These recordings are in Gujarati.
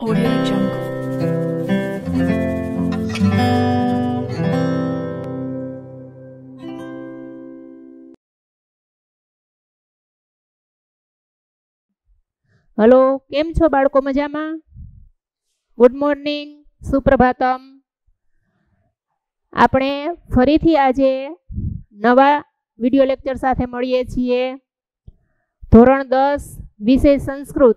Audio Jungle. હલો, કેમ છો બાળકો મજામાં? ગુડ મોર્નિંગ સુપ્રભાતમ. આપણે ફરીથી આજે નવા વીડિયો લેક્ચર સાથે મળીએ છીએ. ધોરણ દસ, વિષય સંસ્કૃત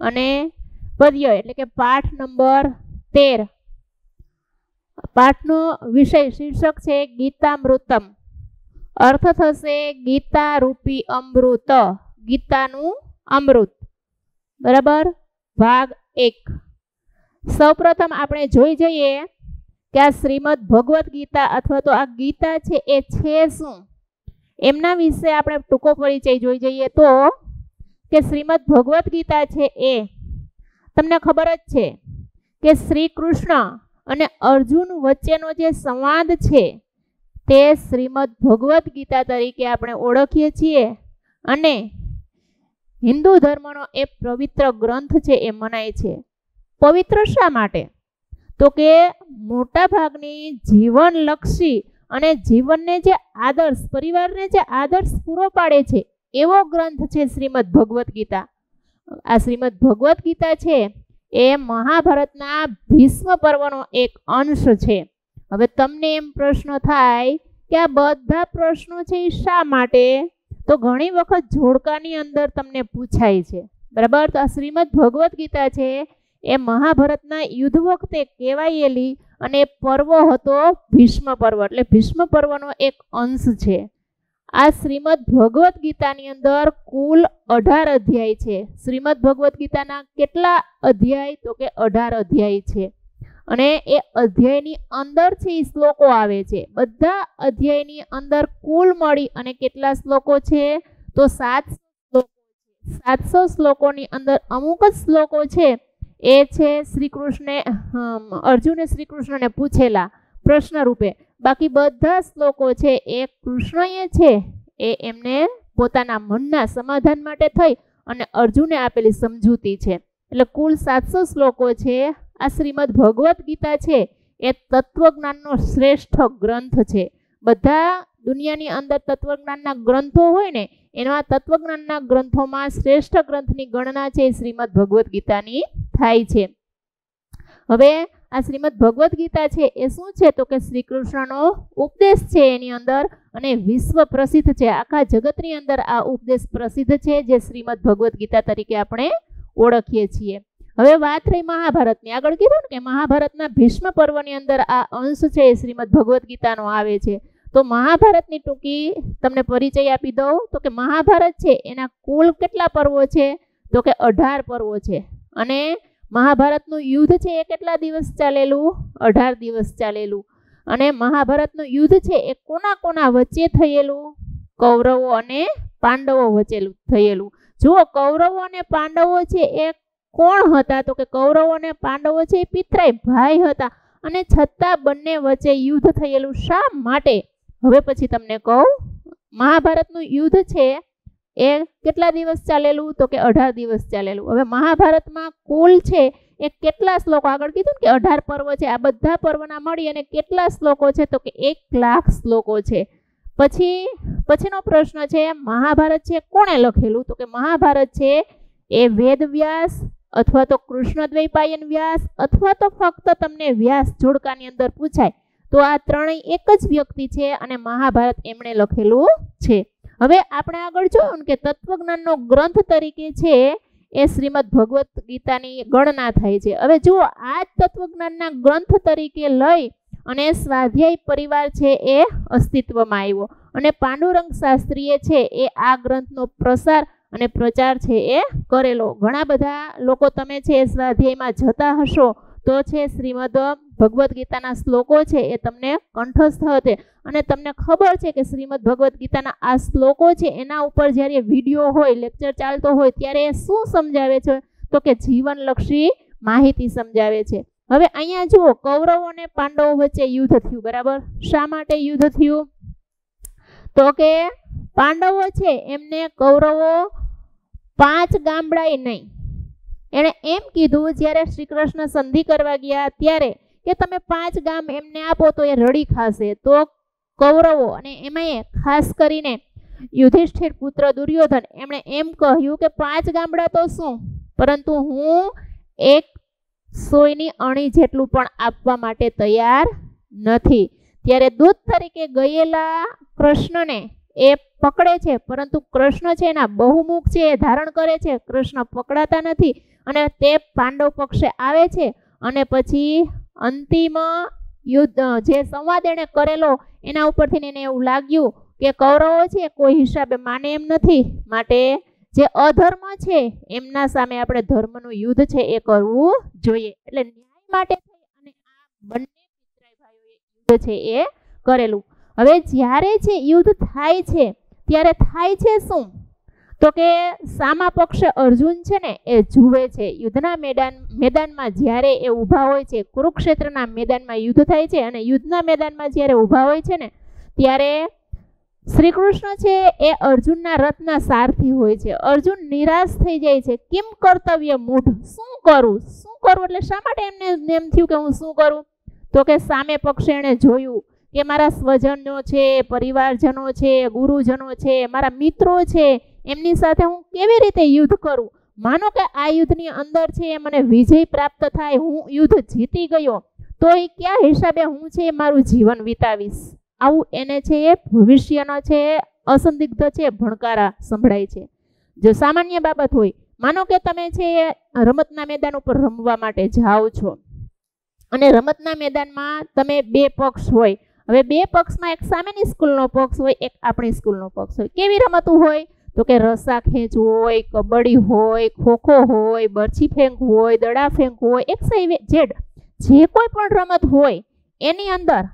અને પદ્ય એટલે કે પાઠ નંબર તેર. પાઠનો વિષય શીર્ષક છે ગીતામૃતમ. અર્થ થશે ગીતા રૂપી અમૃત, ગીતાનું અમૃત. બરાબર? ભાગ એક. સૌપ્રથમ આપણે જોઈ જઈએ કે આ શ્રીમદ ભગવદ્ ગીતા અથવા તો આ ગીતા છે એ છે શું? એમના વિશે આપણે ટૂંકો પરિચય જોઈ જઈએ તો કે શ્રીમદ ભગવદ્ ગીતા છે એ તમને ખબર જ છે કે શ્રી કૃષ્ણ અને અર્જુન વચ્ચેનો જે સંવાદ છે તે શ્રીમદ ભગવદ્ ગીતા તરીકે આપણે ઓળખીએ છીએ અને હિન્દુ ધર્મનો એ પવિત્ર ગ્રંથ છે એ મનાય છે. પવિત્ર શા માટે? તો કે મોટાભાગની જીવનલક્ષી અને જીવનને જે આદર્શ પરિવારને જે આદર્શ પૂરો પાડે છે એવો ગ્રંથ છે શ્રીમદ ભગવદ્ ગીતા. આ શ્રીમદ ભગવદ્ ગીતા છે, એ મહાભારતના ભીષ્મ પર્વનો એક અંશ છે. હવે તમને એમ પ્રશ્ન થાય કે આ બધા પ્રશ્નો છે એ શા માટે? તો ઘણી વખત જોડકાની અંદર તમને પૂછાય છે. બરાબર? તો આ શ્રીમદ ભગવદ્ ગીતા છે, એ મહાભારતના યુદ્ધ વખતે કહેવાયેલી અને પર્વ હતો ભીષ્મ પર્વ. એટલે ભીષ્મ પર્વનો એક અંશ છે. આ શ્રીમદ ભગવદ્ ગીતાની અંદર કુલ અઢાર અધ્યાય છે. શ્રીમદ ભગવદ્ ગીતાના કેટલા અધ્યાય? તો કે અઢાર અધ્યાય છે. અને એ અધ્યાયની અંદર છે એ શ્લોકો આવે છે. બધા અધ્યાયની અંદર કુલ મળી અને કેટલા શ્લોકો છે? તો સાત સાતસો શ્લોકોની અંદર અમુક જ શ્લોકો છે. એ છે શ્રી કૃષ્ણે અર્જુને શ્રી કૃષ્ણને પૂછેલા પ્રશ્ન રૂપે બાકી બધા શ્લોકો છે, એ કૃષ્ણએ છે, એ એમને પોતાના મનના સમાધાન માટે થઈ અને અર્જુને આપેલી સમજૂતી છે. એટલે કુલ સાતસો શ્લોકો છે, આ શ્રીમદ ભગવદ્ ગીતા છે, એ તત્વજ્ઞાનનો શ્રેષ્ઠ ગ્રંથ છે. બધા દુનિયાની અંદર તત્વજ્ઞાનના ગ્રંથો હોય ને એમાં તત્વજ્ઞાનના ગ્રંથોમાં શ્રેષ્ઠ ગ્રંથની ગણના છે શ્રીમદ ભગવદ્ ગીતાની થાય છે. હવે આ શ્રીમદ ભગવદ્ ગીતા છે એ શું છે? તો કે શ્રી કૃષ્ણનો ઉપદેશ છે એની અંદર અને વિશ્વ પ્રસિદ્ધ છે. આખા જગતની અંદર આ ઉપદેશ પ્રસિદ્ધ છે જે શ્રીમદ ભગવદ્ ગીતા તરીકે આપણે ઓળખીએ છીએ. હવે વાત રહી મહાભારતની. આગળ કીધું ને કે મહાભારતના ભીષ્મ પર્વની અંદર આ અંશ છે એ શ્રીમદ ભગવદ્ ગીતાનો આવે છે. તો મહાભારતની ટૂંકી તમને પરિચય આપી દઉં. તો કે મહાભારત છે એના કુલ કેટલા પર્વો છે? તો કે અઢાર પર્વો છે. અને મહાભારતનું યુદ્ધ છે એ કેટલા દિવસ ચાલેલું? અઢાર દિવસ ચાલેલું. અને મહાભારતનું યુદ્ધ છે એ કોના કોના વચ્ચે થયેલું? કૌરવો અને પાંડવો વચ્ચે થયેલું. જુઓ, કૌરવો અને પાંડવો છે એ કોણ હતા? તો કે કૌરવો અને પાંડવો છે એ પિતરાય ભાઈ હતા. અને છતાં બંને વચ્ચે યુદ્ધ થયેલું શા માટે? હવે પછી તમને કહું. મહાભારતનું યુદ્ધ છે એ કેટલા દિવસ ચાલેલું? તો કે અઢાર દિવસ ચાલેલું. હવે મહાભારતમાં કુલ છે એ કેટલા શ્લોકો? આગળ કીધું કે અઢાર પર્વ છે. આ બધા પર્વના મળી અને કેટલા શ્લોકો છે? તો કે એક લાખ શ્લોકો છે. પછી, પછીનો પ્રશ્ન છે, મહાભારત છે કોણે લખેલું? તો કે મહાભારત છે એ વેદ વ્યાસ અથવા તો કૃષ્ણદ્વૈપાયન વ્યાસ અથવા તો ફક્ત તમને વ્યાસ જોડકાની અંદર પૂછાય. તો આ ત્રણેય એક જ વ્યક્તિ છે અને મહાભારત એમણે લખેલું છે. હવે આપણે આગળ જોયું કે તત્વજ્ઞાનનો ગ્રંથ તરીકે છે એ શ્રીમદ ભગવદ્ ગીતાની ગણના થાય છે. હવે જુઓ, આ જ તત્વજ્ઞાનના ગ્રંથ તરીકે લઈ અને સ્વાધ્યાય પરિવાર છે એ અસ્તિત્વમાં આવ્યો. અને પાંડુરંગ શાસ્ત્રીએ છે એ આ ગ્રંથનો પ્રસાર અને પ્રચાર છે એ કરેલો. ઘણા બધા લોકો તમે છે સ્વાધ્યાયમાં જતા હશો તો છે શ્રીમદ ભગવદ્ ગીતાના શ્લોકો છે એ તમને કંઠસ્થ હશે. અને તમને ખબર છે કે શ્રીમદ ભગવદ્ ગીતાના આ શ્લોકો છે એના ઉપર જ્યારે વીડિયો હોય, લેક્ચર ચાલતો હોય, ત્યારે એ શું સમજાવે છે? તો કે જીવનલક્ષી માહિતી સમજાવે છે. હવે અહીંયા જુઓ, કૌરવો અને પાંડવો વચ્ચે યુદ્ધ થયું, બરાબર? શા માટે યુદ્ધ થયું? તો કે પાંડવો છે એમને કૌરવો પાંચ ગામડાએ નહીં. એણે એમ કીધું, જ્યારે શ્રી કૃષ્ણ સંધિ કરવા ગયા, ત્યારે કે તમે પાંચ ગામ એમને આપો તો એ રડી ખાશે. તો કૌરવો અને એમાં ખાસ કરીને યુધિષ્ઠિર પુત્ર દુર્યોધન એમણે એમ કહ્યું કે પાંચ ગામડા તો શું? પરંતુ હું એક સોયની અણી જેટલું પણ આપવા માટે તૈયાર નથી. ત્યારે દૂત તરીકે ગયેલા કૃષ્ણને એ પકડે છે, પરંતુ કૃષ્ણ છે એના બહુમુખ છે, એ ધારણ કરે છે. કૃષ્ણ પકડાતા નથી અને તે પાંડવ પક્ષે આવે છે અને પછી અંતિમ યુદ્ધ જે સંવાદ એણે કરેલો, એના ઉપરથી એને એવું લાગ્યું કે કૌરવો છે, કોઈ હિસાબે માને એમ નથી. માટે જે અધર્મ છે, એમના સામે આપણે ધર્મનું યુદ્ધ છે, એ કરવું જોઈએ. એટલે ન્યાય માટે અને આ બંને યુદ્ધ છે, એ કરેલું. હવે જ્યારે જે યુદ્ધ થાય છે, ત્યારે થાય છે શું? તો કે સામા પક્ષ અર્જુન છે ને, એ જુએ છે. યુદ્ધના મેદાન, મેદાનમાં જ્યારે એ ઊભા હોય છે, કુરુક્ષેત્રના મેદાનમાં યુદ્ધ થાય છે અને યુદ્ધના મેદાનમાં જ્યારે ઊભા હોય છે ને, ત્યારે શ્રી કૃષ્ણ છે એ અર્જુનના રથના સારથી હોય છે. અર્જુન નિરાશ થઈ જાય છે. કેમ કર્તવ્ય મૂઢ? શું કરું? શું કરું? એટલે શા માટે એમને એમ થયું કે હું શું કરું? તો કે સામે પક્ષે એણે જોયું કે મારા સ્વજનો છે, પરિવારજનો છે, ગુરુજનો છે, મારા મિત્રો છે એમની સાથે હું કેવી રીતે યુદ્ધ કરું? માનો કે આ યુદ્ધની અંદર છે એ મને વિજય પ્રાપ્ત થાય, હું યુદ્ધ જીતી ગયો, તો એ કયા હિસાબે હું છે મારું જીવન વિતાવીશ? આવું એને છે એ ભવિષ્યનો છે અસંદિગ્ધ છે, ભણકારા સંભળાય છે. જો સામાન્ય બાબત હોય, માનો કે તમે છે એ રમતના મેદાન ઉપર રમવા માટે જાઓ છો, અને રમતના મેદાનમાં તમે બે પક્ષ હોય, હવે બે પક્ષમાં એક સામેની સ્કૂલનો પક્ષ હોય, એક આપણી સ્કૂલનો પક્ષ હોય. કેવી રમતું હોય? તો કે રસા ખેંચ હોય, કબડ્ડી હોય, ખોખો હોય, બરછી ફેંક હોય, દડા ફેંક હોય, એક સાઈ જેડ જે કોઈ પણ રમત હોય, એની અંદર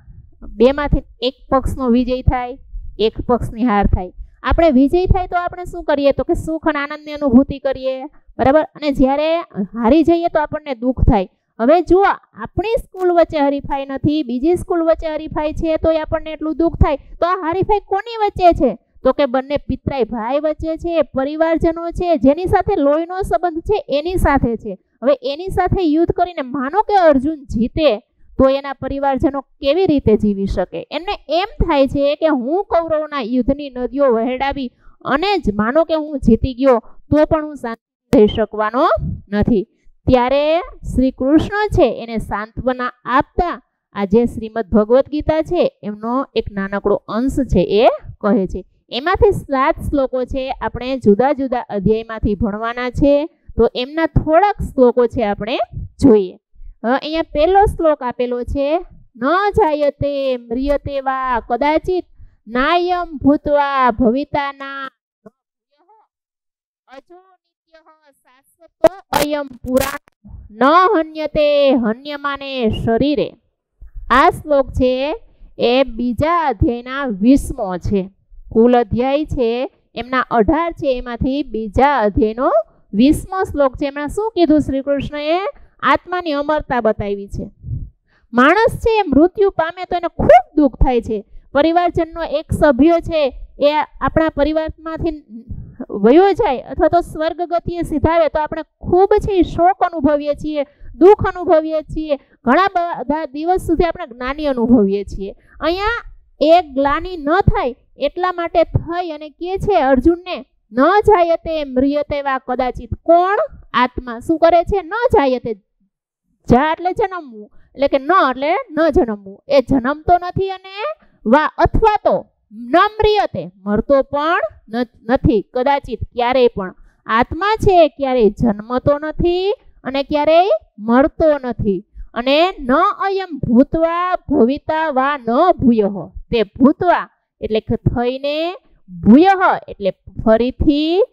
બેમાંથી એક પક્ષનો વિજય થાય, એક પક્ષની હાર થાય. આપણે વિજય થાય તો આપણે શું કરીએ? તો કે સુખ અને આનંદની અનુભૂતિ કરીએ, બરાબર? અને જ્યારે હારી જઈએ તો આપણને દુઃખ થાય. હવે જુઓ, આપણી સ્કૂલ વચ્ચે હરીફાઈ નથી, બીજી સ્કૂલ વચ્ચે હરીફાઈ છે તો આપણને એટલું દુઃખ થાય. તો આ હરીફાઈ કોની વચ્ચે છે? તો કે બંને પિતરાઈ ભાઈ વચ્ચે છે, પરિવારજનો છે, જેની સાથે લોહીનો સંબંધ છે, એની સાથે છે. હવે એની સાથે યુદ્ધ કરીને માનો કે અર્જુન જીતે, તો એના પરિવારજનો કેવી રીતે જીવી શકે? એમને એમ થાય છે કે હું કૌરવના યુદ્ધની નદીઓ વહેડાવી અને જ માનો કે હું જીતી ગયો, તો પણ હું શાંત થઈ શકવાનો નથી. ત્યારે શ્રી કૃષ્ણ છે, એને સાંત્વના આપતા આ જે શ્રીમદ ભગવદ્ ગીતા છે, એમનો એક નાનકડો અંશ છે એ કહે છે. એમાંથી સાત શ્લોકો છે, આપણે જુદા જુદા અધ્યાયમાંથી ભણવાના છે, તો એમના થોડાક શ્લોકો છે આપણે જોઈએ. અહીંયા પહેલો શ્લોક આપેલો છે, ન જાયતે મ્રિયતે વા કદાચિત નાયમ ભૂતવા ભવિતાના અજો અયમ પુરાણ ન હન્યતે હન્યમાને શરીરે. આ શ્લોક છે, એ બીજા અધ્યાયના વીસમો છે. કુલ અધ્યાય છે, એમના અઢાર છે, એમાંથી બીજા અધ્યાયનો વીસમો શ્લોક છે. એમણે શું કીધું શ્રી કૃષ્ણએ? આત્માની અમરતા બતાવી છે. માણસ છે એ મૃત્યુ પામે તો એને ખૂબ દુઃખ થાય છે. પરિવારજનનો એક સભ્ય છે, એ આપણા પરિવારમાંથી વયો જાય અથવા તો સ્વર્ગ ગતિએ સીધાવે તો આપણે ખૂબ છે શોક અનુભવીએ છીએ, દુઃખ અનુભવીએ છીએ. ઘણા બધા દિવસ સુધી આપણે જ્ઞાની અનુભવીએ છીએ. અહીંયા એ ગ્લાની ન થાય એટલા માટે થઈ અને કે છે, અર્જુનને ન જાય તે મ્રિયતે વા કદાચિત કોણ? આત્મા શું કરે છે? ન જાય તે જા એટલે જન્મવું. એટલે કે ન એટલે ન જન્મવું. એ જન્મતો નથી અને વા અથવા તો ન મ્રિયતે મરતો પણ નથી. કદાચિત ક્યારેય પણ. આત્મા છે, ક્યારેય જન્મતો નથી અને ક્યારેય મરતો નથી. અને ન અયમ ભૂતવા ભવિતા વા ન ભૂયહ તે ભૂતવા એટલે થઈને ભૂયહ એટલે ફરીથી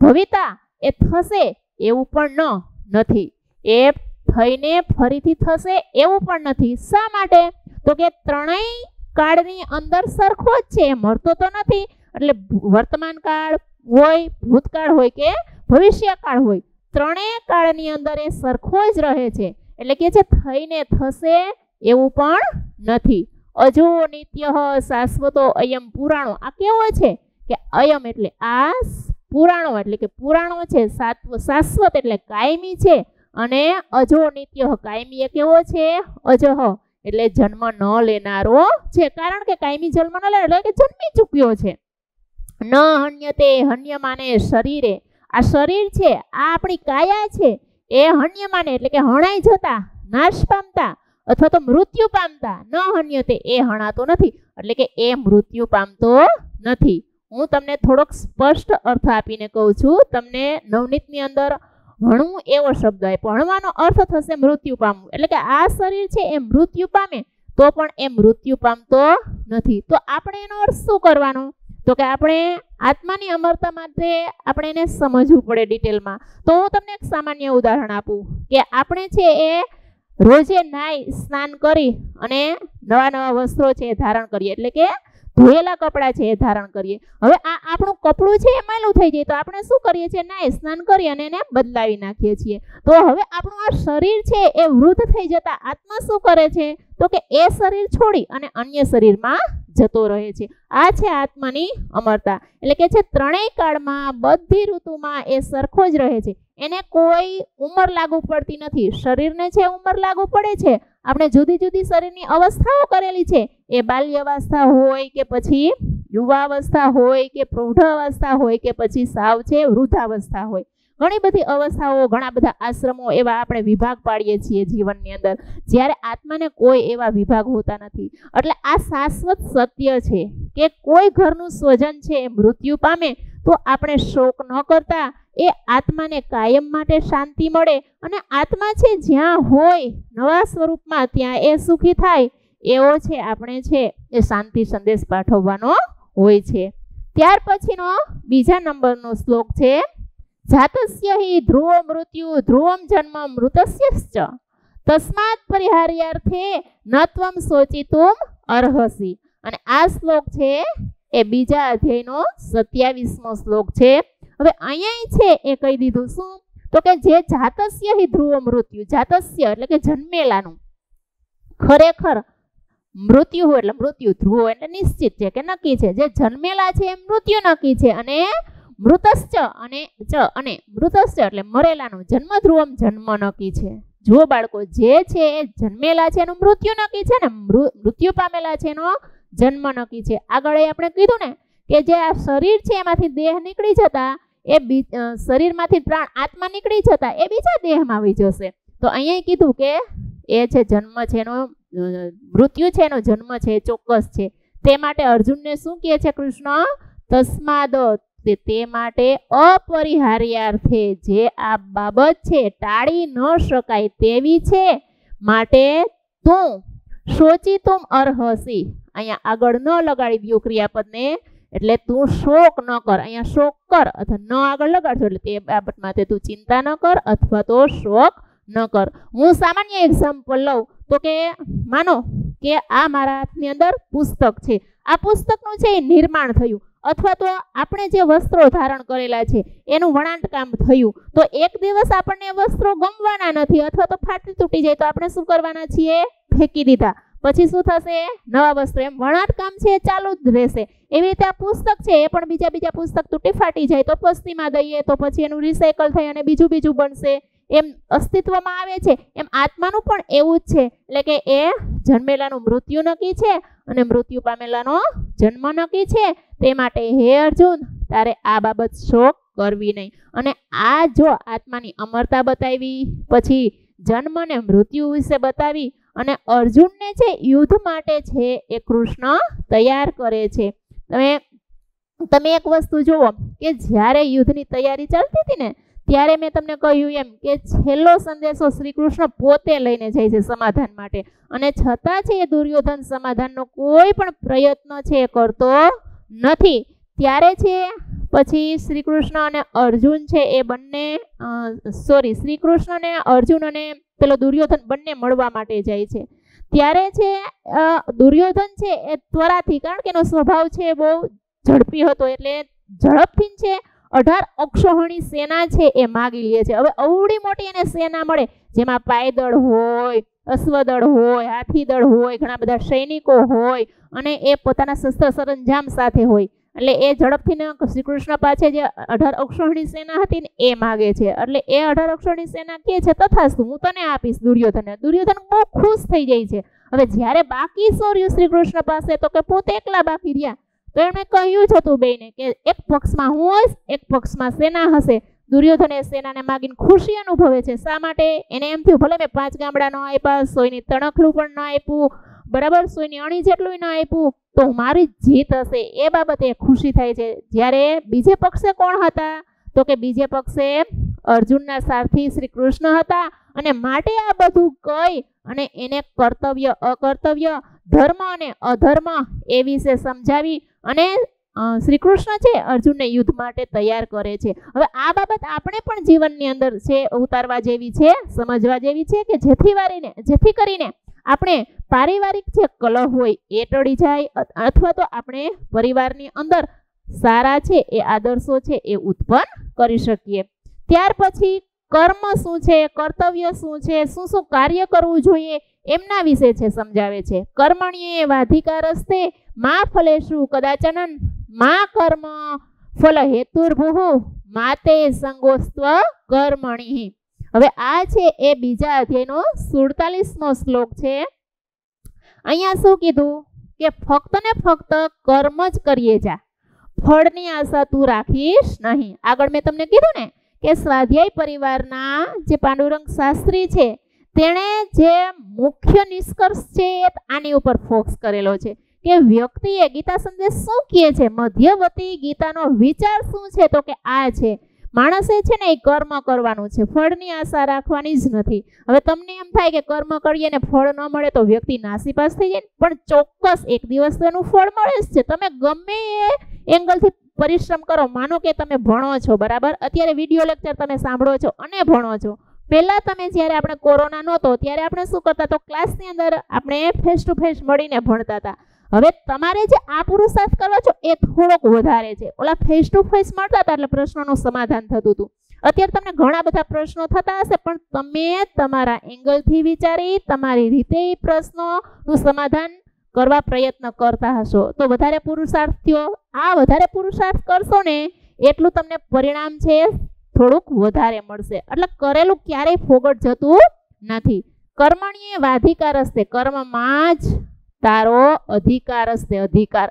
ભવિતા એ થશે એવું પણ ન, નથી. એ થઈને ફરીથી થશે એવું પણ નથી. શા માટે? તો કે ત્રણેય કાળની અંદર સરખો જ છે, મળતો તો નથી. એટલે વર્તમાન કાળ હોય, ભૂતકાળ હોય કે ભવિષ્યકાળ હોય, ત્રણેય કાળની અંદર એ સરખો જ રહે છે. એટલે કે જે થઈને થશે એવું પણ નથી. અજો નિત્ય શાશ્વતો અયમ પુરાણો. આ કેવો છે? કે અયમ એટલે આ પુરાણો એટલે કે પુરાણો છે, સાત્વ શાશ્વત એટલે કાયમી છે. અને અજો નિત્ય કાયમી એ કેવો છે? અજહ એટલે જન્મ ન લેનારો છે. કારણ કે કાયમી જન્મ ન લે એટલે કે જન્મી ચૂક્યો છે. ન હન્યતે હન્યમાને શરીરે. આ શરીર છે, આ આપણી કાયા છે. એ હન્યમાને એટલે કે હણાઈ જતા, નાશ પામતા. અથવા તો મૃત્યુ પામતા ન હન્યતે એ હણાતો નથી. એટલે કે એ મૃત્યુ પામતો નથી. હું તમને થોડોક સ્પષ્ટ અર્થ આપીને કહું છું. તમને નવનીતની અંદર હણવું એવો શબ્દ આપ્યો હણવાનો અર્થ થશે મૃત્યુ પામવું. એટલે કે આ શરીર છે એ મૃત્યુ પામે તો પણ એ મૃત્યુ પામતો નથી. તો આપણે એનો અર્થ શું કરવાનો? તો કે આપણે આત્માની અમરતા માટે આપણે એને સમજવું પડે ડિટેલમાં. તો હું તમને એક સામાન્ય ઉદાહરણ આપું કે આપણે છે એ રોજે નાઈ સ્નાન કરી અને નવા નવા વસ્ત્રો છે ધારણ કરીએ. એટલે કે ધોયેલા કપડાં છે એ ધારણ કરીએ. હવે આ આપણું કપડું છે એ માલું થઈ જાય તો આપણે શું કરીએ છીએ? નાઈ સ્નાન કરી અને એને બદલાવી નાખીએ છીએ. તો હવે આપણું આ શરીર છે એ વૃદ્ધ થઈ જતા આત્મા શું કરે છે? તો કે એ શરીર છોડી અને અન્ય શરીરમાં જતો રહે છે. આ છે આત્માની અમરતા. એટલે કે છે ત્રણેય કાળમાં બધી ઋતુમાં એ સરખો જ રહે છે. એને કોઈ ઉંમર લાગુ પડતી નથી. શરીરને છે ઉંમર લાગુ પડે છે. આપણે જુદી જુદી શરીરની અવસ્થાઓ કરેલી છે. એ બાલ્યાવસ્થા હોય કે પછી યુવાવસ્થા હોય કે પ્રૌઢાવસ્થા હોય કે પછી સાવ છે, વૃદ્ધાવસ્થા હોય. ઘણી બધી અવસ્થાઓ, ઘણા બધા આશ્રમો એવા આપણે વિભાગ પાડીએ છીએ જીવનની અંદર. જ્યારે આત્માને કોઈ એવા વિભાગ હોતા નથી. એટલે આ શાશ્વત સત્ય છે કે કોઈ ઘરનું સ્વજન છે એ મૃત્યુ પામે તો આપણે શોક ન કરતા, એ આત્માને કાયમ માટે શાંતિ મળે અને આત્મા છે જ્યાં હોય, નવા સ્વરૂપમાં ત્યાં એ સુખી થાય, એવો છે આપણે છે એ શાંતિ સંદેશ પાઠવવાનો હોય છે. ત્યાર પછીનો બીજા નંબરનો શ્લોક છે, જાતસ્ય હિ ધ્રુવ મૃત્યુ, ધ્રુવમ જન્મ મૃતસ્ય તસ્માત પરિહાર્યાર્થે ન ત્વમ અર્હસી. અને આ શ્લોક છે એ બીજા અધ્યાયનો સત્યાવીસમો શ્લોક છે. હવે અહીંયા છે એ કહી દીધું શું? તો કે જે જાતસ્ય હિ ધ્રુવ મૃત્યુ, જાતસ્ય એટલે કે જન્મેલાનું. ખરેખર મૃત્યુ એટલે મૃત્યુ, ધ્રુવ એટલે નિશ્ચિત છે કે નક્કી છે. જે જન્મેલા છે એ મૃત્યુ નક્કી છે અને મૃતશ્ચ અને ચ અને મૃતશ્ચ એટલે મરેલાનું, જન્મ ધ્રુવમ જન્મ નક્કી છે. જો બાળકો, જે છે એ જન્મેલા છે એનું મૃત્યુ નક્કી છે ને મૃત્યુ પામેલા છે એનો જન્મ નક્કી છે. આગળ આપણે કીધું ને કે જે આ શરીર છે એમાંથી દેહ નીકળી જતા, એ શરીરમાંથી પ્રાણ આત્મા નીકળી જતા, એ બીજા દેહમાં આવી જશે. તો અહીંયા કીધું કે એ છે જન્મ છે એનો મૃત્યુ છે એનો જન્મ છે ચોક્કસ છે. તે માટે અર્જુનને શું કહે છે કૃષ્ણ? તસ્માદ તે માટે અપરિહાર્યાર્થે જે આ બાબત છે ટાળી ન શકાય તેવી છે, માટે તું શોચી તું અર્હસી. અહીંયા આગળ ન લગાડી દો ક્રિયાપદને, એટલે તું શોક ન કર. અહીંયા શોક કર અથવા ન આગળ લગાડજો એટલે તે બાબત માટે તું ચિંતા ન કર અથવા તો શોક ન કર. હું સામાન્ય એક્ઝામ્પલ લઉં તો કે માનો કે આ મારા હાથની અંદર પુસ્તક છે. આ પુસ્તકનું છે એ નિર્માણ થયું અથવા તો આપણે જે વસ્ત્રો ધારણ કરેલા છે એનું વણાટ કામ થયું. તો એક દિવસ આપણને વસ્ત્રો ગમવાના નથી અથવા તો ફાટી તૂટી જાય તો આપણે શું કરવાના છીએ? ફેંકી દીધા. પછી શું થશે? નવા વસ્ત્રો એમ વણાટ કામ છે એ ચાલુ જ રહેશે. એવી રીતે આ પુસ્તક છે, એ પણ બીજા બીજા પુસ્તક તૂટી ફાટી જાય, તો પસ્તીમાં દઈએ, તો પછી એનું રિસાયકલ થઈ અને બીજું બીજું બનશે. એમ અસ્તિત્વમાં આવે છે. એમ આત્માનું પણ એવું જ છે. એટલે કે એ જન્મેલાનું મૃત્યુ નક્કી છે અને મૃત્યુ પામેલાનો જન્મ નક્કી છે. તે માટે હે અર્જુન, તારે આ બાબત શોક કરવી નહીં. અને આ જો આત્માની અમરતા બતાવી, પછી જન્મ ને મૃત્યુ વિશે બતાવી અને અર્જુનને છે યુદ્ધ માટે છે એ કૃષ્ણ તૈયાર કરે છે. તમે તમે એક વસ્તુ જુઓ કે જ્યારે યુદ્ધની તૈયારી ચાલતી હતી ને, ત્યારે મેં તમને કહ્યું એમ કે છેલ્લો સંદેશો શ્રી કૃષ્ણ પોતે લઈને જાય છે સમાધાન માટે. અને છતાં છે એ દુર્યોધન સમાધાનનો કોઈ પણ પ્રયત્ન છે એ કરતો નથી. ત્યારે છે પછી શ્રી કૃષ્ણ અને અર્જુન છે, એ બંને સોરી શ્રી કૃષ્ણ અને અર્જુન અને પેલો દુર્યોધન બંને મળવા માટે જાય છે. ત્યારે છે દુર્યોધન છે, એ ત્વરાથી, કારણ કે એનો સ્વભાવ છે બહુ ઝડપી હતો, એટલે ઝડપથી છે, અઢાર અક્ષોહણી સેના છે એ માગી લે છે. હવે અવડી મોટી એને સેના મળે, જેમાં પાયદળ હોય, અશ્વદળ હોય, હાથીદળ હોય, ઘણા બધા સૈનિકો હોય, અને એ પોતાના શસ્ત્ર સરંજામ સાથે હોય. એટલે એ ઝડપથી શ્રી કૃષ્ણ પાસે જે અઢાર અક્ષરની સેના હતી ને, એ માગે છે. એટલે એ અઢાર અક્ષરની સેના કે છે, તથાસ્તુ, હું તને આપીશ દુર્યોધન દુર્યોધન બહુ ખુશ થઈ જાય છે. હવે જ્યારે બાકી સોર્યું શ્રીકૃષ્ણ શ્રી કૃષ્ણ પાસે, તો કે પોતે એકલા બાકી રહ્યા. તો એમણે કહ્યું જ હતું બેને કે, એક પક્ષમાં હું હોઈશ, એક પક્ષમાં સેના હશે. દુર્યોધન એ સેનાને માગીને ખુશી અનુભવે છે. શા માટે? એને એમ થયું, ભલે મેં પાંચ ગામડા ન આપ્યા, સોયની તણખલું પણ ન આપ્યું બરાબર? સોયની અણી જેટલું ન આપ્યું, તો મારી જીત હશે. એ બાબતે ખુશી થાય છે. જ્યારે બીજે પક્ષે કોણ હતા? તો કે બીજે પક્ષે અર્જુનના સારથી શ્રી કૃષ્ણ હતા અને માટે આ બધું કહી અને એને કર્તવ્ય, અકર્તવ્ય, ધર્મ અને અધર્મ એ વિશે સમજાવી અને શ્રી કૃષ્ણ છે અર્જુનને યુદ્ધ માટે તૈયાર કરે છે. હવે આ બાબત આપણે પણ જીવનની અંદર છે, ઉતારવા જેવી છે, સમજવા જેવી છે કે જેથી વારીને, જેથી કરીને આપણે પારિવારિક જે કલહ હોય એ ટળી જાય અથવા તો આપણે પરિવારની અંદર સારા છે એ આદર્શો છે એ ઉત્પન્ન કરી શકીએ. ત્યાર પછી કર્મ શું છે, કર્તવ્ય શું છે, શું શું કાર્ય કરવું જોઈએ, એમના વિશે છે સમજાવે છે. કર્મણીએ વાધિકારસ્તે મા ફલેશુ કદાચનન, મા કર્મ ફલ હેતુર્ભુઃ માતે સંગોસ્ત્વ કર્મણિ. હવે આ છે એ બીજા અધ્યાયનો સુડતાલીસમો શ્લોક છે. અહીંયા શું કીધું? કે ફક્ત ને ફક્ત કર્મ જ કરીએ જા. ફળની આશા તું રાખીશ નહીં. આગળ મેં તમને કીધું ને કે સ્વાધ્યાય પરિવારના જે પાંડુરંગ શાસ્ત્રી છે, તેણે જે મુખ્ય નિષ્કર્ષ છે આની ઉપર ફોકસ કરેલો છે કે વ્યક્તિએ ગીતા સંદેશ શું કહે છે? મધ્યવતી ગીતાનો વિચાર શું છે? તો કે આ છે. માણસે છે ને એ કર્મ કરવાનું છે. ફળની આશા રાખવાની જ નથી. હવે તમને એમ થાય કે કર્મ કરીએ ને ફળ ન મળે તો વ્યક્તિ નાસીપાસ થઈ જાય પણ ચોક્કસ એક દિવસ તો એનું ફળ મળે જ છે. તમે ગમે એ એંગલથી પરિશ્રમ કરો. માનો કે તમે ભણો છો, બરાબર? અત્યારે વીડિયો લેક્ચર તમે સાંભળો છો અને ભણો છો. પહેલાં તમે જ્યારે આપણે કોરોના નહોતો, ત્યારે આપણે શું કરતા તો ક્લાસની અંદર આપણે ફેસ ટુ ફેસ મળીને ભણતા હતા. હવે તમારે જે આ પુરુષાર્થ કરવા છો, એ થોડોક વધારે છે. ઓલા ફેસ ટુ ફેસ મળતા હતા એટલે પ્રશ્નોનું સમાધાન થતું હતું. અત્યારે તમને ઘણા બધા પ્રશ્નો થતા હશે, પણ તમે તમારા એંગલથી વિચારી, તમારી રીતે એ પ્રશ્નોનું સમાધાન કરવા પ્રયત્ન કરતા હશો. તો વધારે પુરુષાર્થ થયો આ વધારે પુરુષાર્થ કરશો ને, એટલું તમને પરિણામ છે, થોડુંક વધારે મળશે. એટલે કરેલું ક્યારેય ફોગટ જતું નથી. કર્મણીય વાધિકાર હશે કર્મમાં જ તારો અધિકાર ને અધિકાર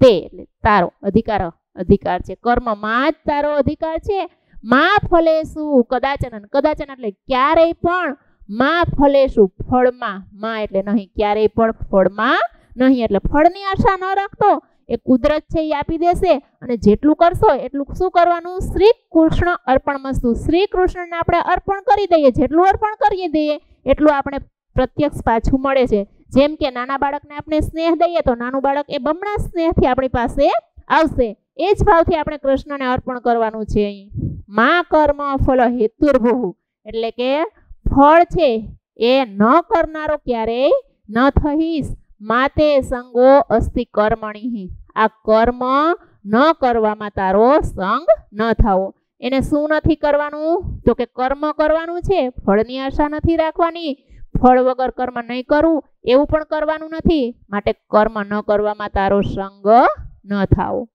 તે એટલે તારો અધિકાર અધિકાર છે. કર્મમાં જ તારો અધિકાર છે. માં ફલે શું કદાચન કદાચન એટલે ક્યારેય પણ માં ફલે શું ફળમાં, માં એટલે નહીં, ક્યારેય પણ ફળમાં નહીં. એટલે ફળની આશા ન રાખતો. એ કુદરત છે એ આપી દેશે. અને જેટલું કરશો એટલું શું કરવાનું? શ્રી કૃષ્ણ અર્પણ મસ્તુ. શ્રી કૃષ્ણને આપણે અર્પણ કરી દઈએ. જેટલું અર્પણ કરી દઈએ, એટલું આપણે પ્રત્યક્ષ પાછું મળે છે. જેમ કે નાના બાળકને આપણે સ્નેહ દઈએ તો નાનું બાળક એ બમણા સ્નેહથી આપણી પાસે આવશે. એ જ ભાવથી આપણે કૃષ્ણને અર્પણ કરવાનું છે અહીં. મા કર્મ ફલ હેતુર્ભુ એટલે કે ફળ છે એ ન કરનારો ક્યારેય ન થઈશ. માતે સંગો અસ્તિ કર્મણી. આ કર્મ ન કરવામાં તારો સંગ ન થાવો. એને શું નથી કરવાનું? તો કે કર્મ કરવાનું છે, ફળની આશા નથી રાખવાની. ફળ વગર કર્મ નહીં કરવું એવું પણ કરવાનું નથી. માટે કર્મ ન કરવામાં તારો સંગ ન થાવો.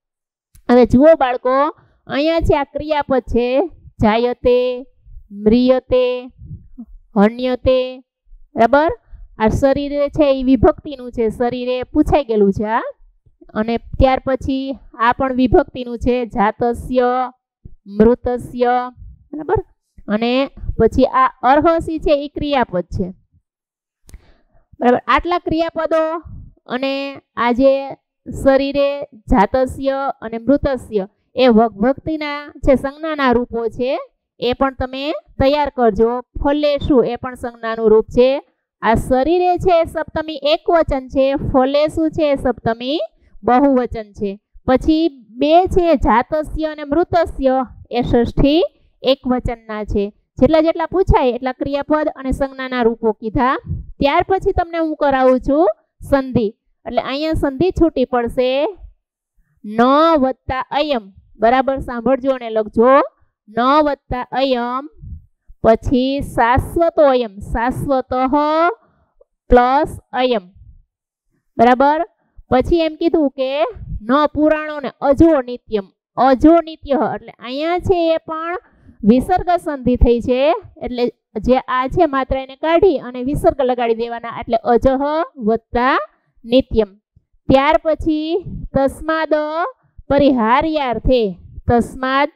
હવે જુઓ બાળકો, અહીંયા છે આ ક્રિયાપદ છે, જાયતે, મ્રિયતે, હન્યતે, બરાબર? આ શરીરે છે એ વિભક્તિનું છે, શરીરે પૂછાઈ ગયેલું છે આ અને ત્યાર પછી આ પણ વિભક્તિનું છે, જાતસ્ય, મૃતસ્ય, બરાબર? અને પછી આ અર્હસી છે એ ક્રિયાપદ છે. બરાબર? આટલા ક્રિયાપદો અને આ જે શરીરે જાતસ્ય અને મૃતસ્ય એ વગભક્તિના જે સંજ્ઞાના રૂપો છે, એ પણ તમે તૈયાર કરજો. ફલે શું એ પણ સંજ્ઞાનું રૂપ છે. આ શરીરે છે સપ્તમી એક વચન છે. ફલે શું છે સપ્તમી બહુવચન છે. પછી બે છે જાતસ્ય અને મૃતસ્ય, એ ષષ્ઠી એક વચનના છે. જેટલા જેટલા પૂછાય એટલા ક્રિયાપદ અને સંજ્ઞાના રૂપો કીધા. ત્યાર પછી તમને હું કરાવું છું સંધિ. એટલે અહીંયા સંધિ છૂટી પડશે. ન વત્તા અયમ. બરાબર સાંભળજો અને લખજો. ન વત્તા અયમ. પછી શાશ્વતો અયમ. શાશ્વત પ્લસ અયમ. બરાબર? પછી એમ કીધું કે ન પુરાણો ને અજો નિત્યમ અજો નિત્ય એટલે અહીંયા છે એ પણ વિસર્ગ સંધિ થઈ છે, એટલે જે આ છે માત્ર એને કાઢી અને વિસર્ગ લગાડી દેવાના, એટલે અજહ વત્તા નિત્યમ. ત્યાર પછી તસ્માદ પરિહાર્યાર્થે તસ્માદ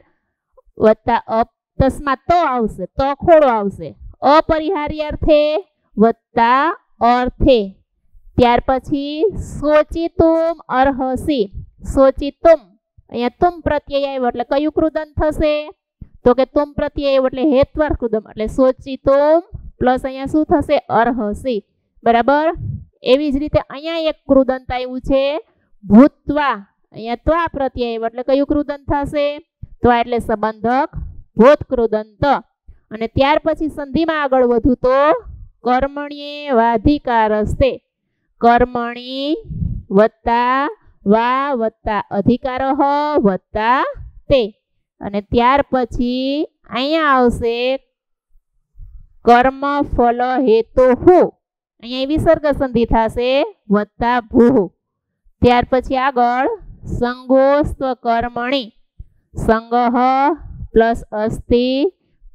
વત્તા અપ, તસ્માદ તો આવશે, તો ખોડો આવશે. અપરિહાર્યાર્થે વત્તા અર્થે. ત્યાર પછી સોચિતુમ અર્હસી. સોચિતુમ અહીંયા તુમ પ્રત્યય આવ્યો, એટલે કયું કૃદન થશે? તો કે તુમ પ્રત્યે એવું એટલે હેત્વર કૃદમ, એટલે સોચિતુમ પ્લસ અહીંયા શું થશે? અર્હસી. બરાબર? એવી જ રીતે અહીંયા એક કૃદંત આવ્યું છે, ભૂતવા. અહીંયા ત્વા પ્રત્યે એટલે કયું કૃદંત થશે? ત્વા એટલે સંબંધક ભૂત કૃદંત. અને ત્યાર પછી સંધિમાં આગળ વધુ તો કર્મણીએ વાધિકારસ્તે. કર્મણી વત્તા વા વત્તા અધિકાર વત્તા તે. અને ત્યાર પછી અહીંયા આવશે કર્મ ફલ હેતુ અહીંયા વિસર્ગ સંધિ થશે, વત્તા ભૂ. ત્યાર પછી આગળ સંગોસ્ત્વ કર્મણી. સંગહ પ્લસ અસ્થિ,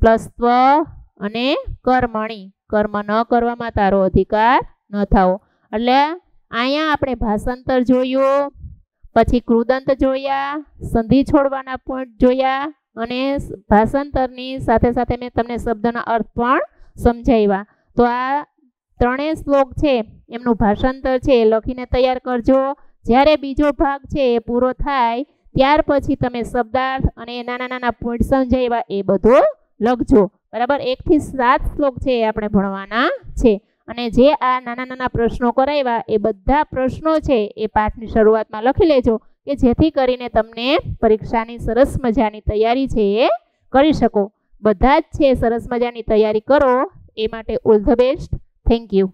પ્લસ ત્વ અને કર્મણી. કર્મ ન કરવામાં તારો અધિકાર ન થવો. એટલે અહીંયા આપણે ભાષાંતર જોયું. પછી કૃદંત જોયા, સંધિ છોડવાના પોઈન્ટ જોયા અને ભાષાંતરની સાથે સાથે મેં તમને શબ્દના અર્થ પણ સમજાવ્યા. તો આ ત્રણેય શ્લોક છે, એમનું ભાષાંતર છે લખીને તૈયાર કરજો. જ્યારે બીજો ભાગ છે, એ પૂરો થાય, ત્યાર પછી તમે શબ્દાર્થ અને નાના નાના પોઈન્ટ સમજાવ્યા, એ બધું લખજો. બરાબર? એકથી સાત શ્લોક છે, એ આપણે ભણવાના છે. અને જે આ નાના નાના પ્રશ્નો કરાવ્યા એ બધા પ્રશ્નો છે એ પાઠની શરૂઆતમાં લખી લેજો કે જેથી કરીને તમને પરીક્ષાની સરસ મજાની તૈયારી છે એ કરી શકો. બધા જ છે સરસ મજાની તૈયારી કરો. એ માટે all the best. Thank you.